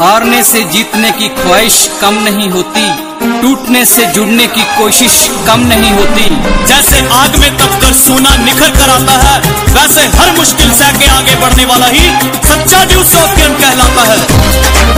हारने से जीतने की ख्वाहिश कम नहीं होती, टूटने से जुड़ने की कोशिश कम नहीं होती। जैसे आग में तपकर सोना निखर कर आता है, वैसे हर मुश्किल से आगे आगे बढ़ने वाला ही सच्चा न्यूज़ कहलाता है।